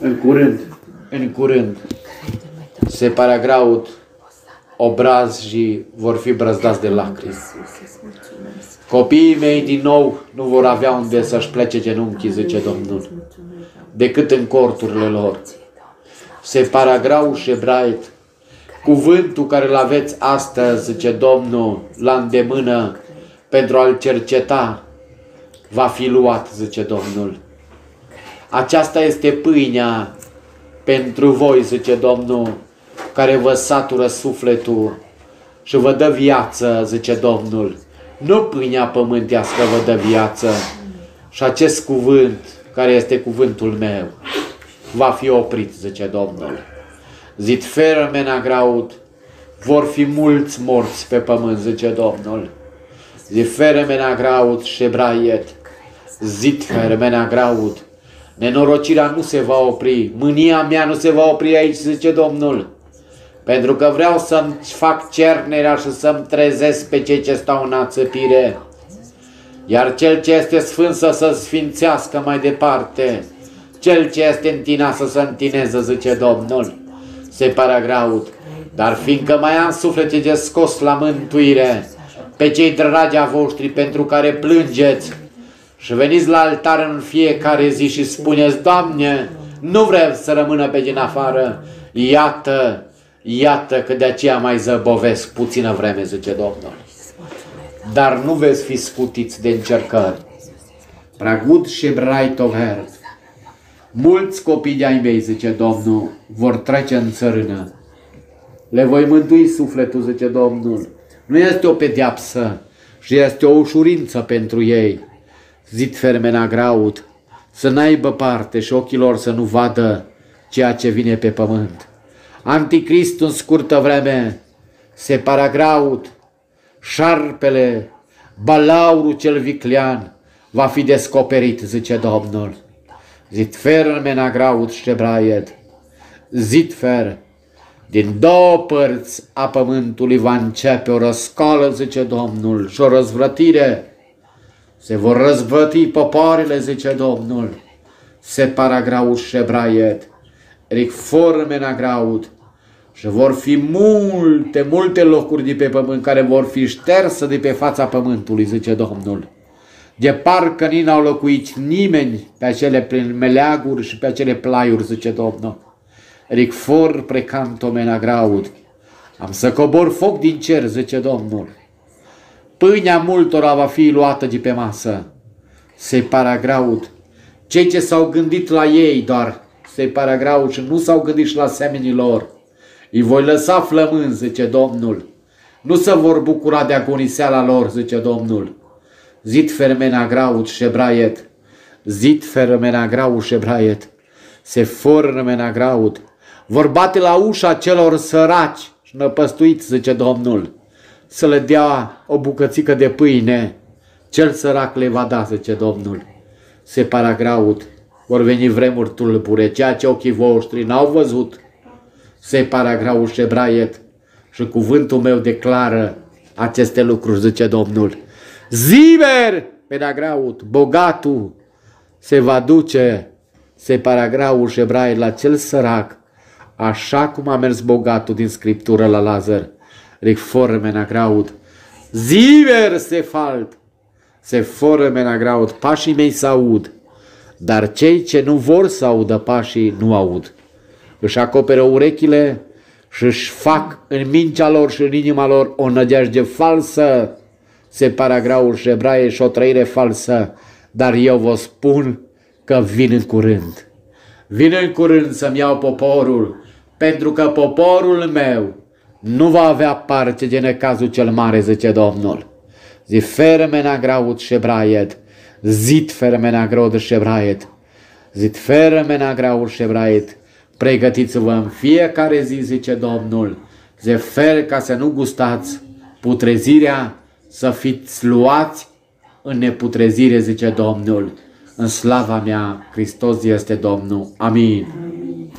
În curând, în curând, se paragraut obrazii vor fi brăzdați de lacrimi. Copiii mei din nou nu vor avea unde să-și plece genunchii, zice Domnul, decât în corturile lor. Se paragrau și ebrait. Cuvântul care îl aveți astăzi, zice Domnul, la îndemână pentru a-l cerceta, va fi luat, zice Domnul. Aceasta este pâinea pentru voi, zice Domnul, care vă satură sufletul și vă dă viață, zice Domnul. Nu pâinea pământească vă dă viață. Și acest cuvânt, care este cuvântul meu, va fi oprit, zice Domnul. Zid fermena graud, vor fi mulți morți pe pământ, zice Domnul. Zid fermena graud, șebraiet, zid fermena graud, Nenorocirea nu se va opri, mânia mea nu se va opri aici, zice Domnul. Pentru că vreau să-mi fac cernerea și să-mi trezesc pe cei ce stau în ațăpire. Iar cel ce este sfânt să se sfințească mai departe. Cel ce este întinat să se întineze, zice Domnul. Se paragraud. Dar fiindcă mai am suflete de scos la mântuire, pe cei dragi a voștri pentru care plângeți, și veniți la altar în fiecare zi și spuneți, Doamne, nu vrem să rămână pe din afară, iată, iată că de aceea mai zăbovesc puțină vreme, zice Domnul. Dar nu veți fi scutiți de încercări. Pragud și braitover. Mulți copii de-ai mei, zice Domnul, vor trece în țărână. Le voi mântui sufletul, zice Domnul. Nu este o pedeapsă, și este o ușurință pentru ei zid fermena graud, să n-aibă parte și ochilor să nu vadă ceea ce vine pe pământ. Anticrist în scurtă vreme se paragraud, șarpele, balaurul cel viclean va fi descoperit, zice Domnul. Zid fermena graud șebraiet, zid fer, din două părți a pământului va începe o răscoală, zice Domnul, și o răzvrătire se vor răzvăti popoarele, zice Domnul. Se paragraud și șebraiet. Ric formena graud. Și vor fi multe, multe locuri de pe pământ care vor fi șterse de pe fața pământului, zice Domnul. De parcă ni n-au locuit nimeni pe acele prin meleaguri și pe acele plaiuri, zice Domnul. Ric for precantomena graud. Am să cobor foc din cer, zice Domnul Pâinea multora va fi luată de pe masă. Se paragraud. Cei ce s-au gândit la ei doar se paragraud și nu s-au gândit și la semenii lor. Îi voi lăsa flămând, zice Domnul. Nu se vor bucura de agoniseala lor, zice Domnul. Zid fermena graud șebraiet. Zid fermena graud șebraiet. Se formena graud. Vor bate la ușa celor săraci și năpăstuiți, zice Domnul să le dea o bucățică de pâine, cel sărac le va da, zice Domnul. Se paragraud, vor veni vremuri tulbure, ceea ce ochii voștri n-au văzut. Se paragraud și șebraiet și cuvântul meu declară aceste lucruri, zice Domnul. Ziver, pedagraut, bogatul, se va duce, se paragraud și ebraiet la cel sărac, așa cum a mers bogatul din Scriptură la Lazar reformena graud. Ziver se falt, se formena graud, pașii mei să aud, dar cei ce nu vor să audă pașii nu aud. Își acoperă urechile și își fac în mintea lor și în inima lor o nădejde falsă, se paragraul și ebraie și o trăire falsă, dar eu vă spun că vin în curând. Vin în curând să-mi iau poporul, pentru că poporul meu nu va avea parte de necazul cel mare, zice Domnul. Zi fermena graud șebraiet, zid fermena graud șebraiet, zid fermena graud șebraiet, pregătiți-vă în fiecare zi, zice Domnul, fer ca să nu gustați putrezirea, să fiți luați în neputrezire, zice Domnul. În slava mea, Hristos este Domnul. Amin. Amin.